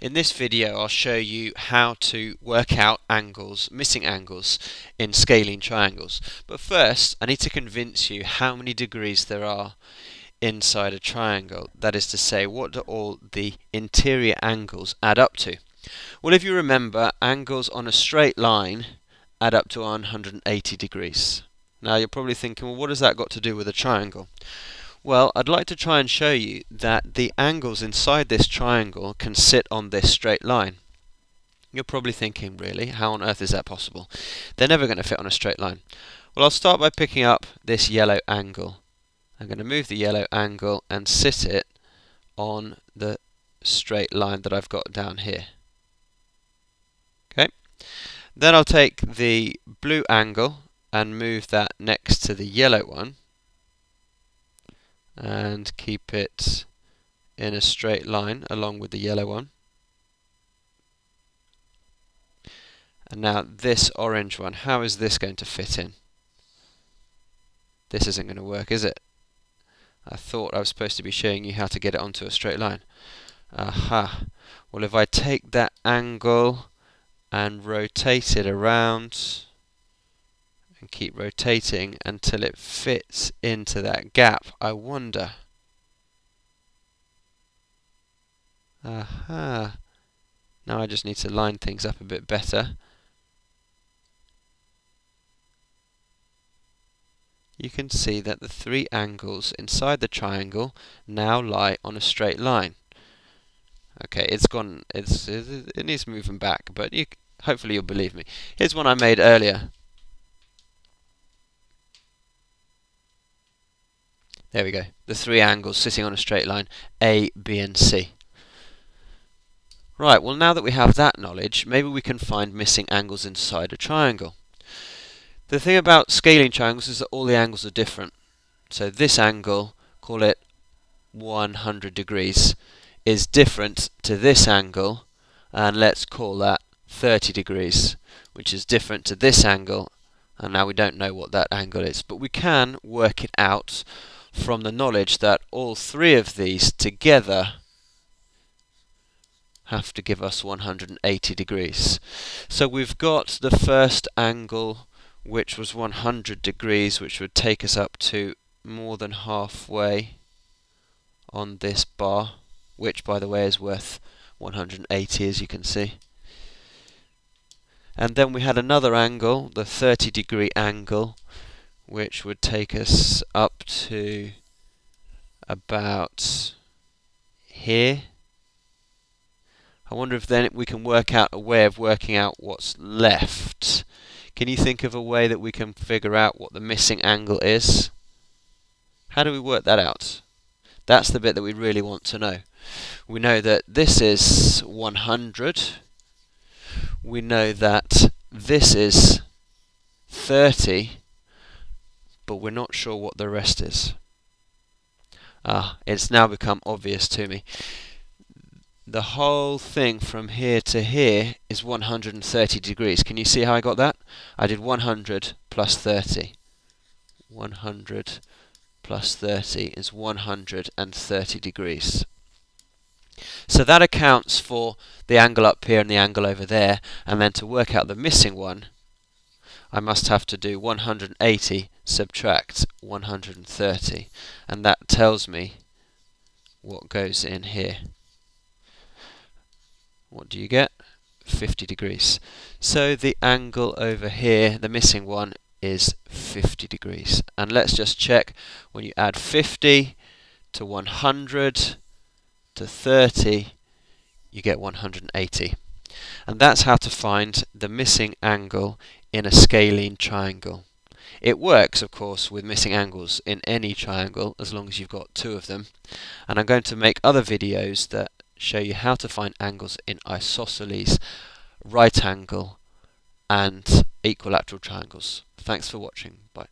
In this video I'll show you how to work out angles, missing angles in scalene triangles. But first I need to convince you how many degrees there are inside a triangle. That is to say, what do all the interior angles add up to? Well, if you remember, angles on a straight line add up to 180 degrees. Now you're probably thinking, well, what has that got to do with a triangle? Well, I'd like to try and show you that the angles inside this triangle can sit on this straight line. You're probably thinking, really, how on earth is that possible? They're never going to fit on a straight line. Well, I'll start by picking up this yellow angle. I'm going to move the yellow angle and sit it on the straight line that I've got down here. Okay. Then I'll take the blue angle and move that next to the yellow one and keep it in a straight line along with the yellow one. And now this orange one, how is this going to fit in? This isn't going to work, is it? I thought I was supposed to be showing you how to get it onto a straight line. Aha. Well, if I take that angle and rotate it around and keep rotating until it fits into that gap. I wonder. Aha. Now I just need to line things up a bit better. You can see that the three angles inside the triangle now lie on a straight line. Okay, it's gone, it's, it needs moving back, but you, hopefully you'll believe me. Here's one I made earlier. There we go. The three angles sitting on a straight line, A, B and C. Right, well now that we have that knowledge, maybe we can find missing angles inside a triangle. The thing about scalene triangles is that all the angles are different. So this angle, call it 100 degrees, is different to this angle, and let's call that 30 degrees, which is different to this angle, and now we don't know what that angle is. But we can work it out from the knowledge that all three of these together have to give us 180 degrees. So we've got the first angle which was 100 degrees which would take us up to more than halfway on this bar which by the way is worth 180 as you can see. And then we had another angle, the 30 degree angle which would take us up to about here. I wonder if then we can work out a way of working out what's left. Can you think of a way that we can figure out what the missing angle is? How do we work that out? That's the bit that we really want to know. We know that this is 100. We know that this is 30 but we're not sure what the rest is. Ah, it's now become obvious to me. The whole thing from here to here is 130 degrees. Can you see how I got that? I did 100 plus 30. 100 plus 30 is 130 degrees. So that accounts for the angle up here and the angle over there, and then to work out the missing one, I must have to do 180 subtract 130 and that tells me what goes in here. What do you get? 50 degrees. So the angle over here, the missing one, is 50 degrees. And let's just check when you add 50 to 100 to 30 you get 180. And that's how to find the missing angle in a scalene triangle. It works, of course, with missing angles in any triangle as long as you've got two of them. And I'm going to make other videos that show you how to find angles in isosceles, right angle and equilateral triangles. Thanks for watching. Bye.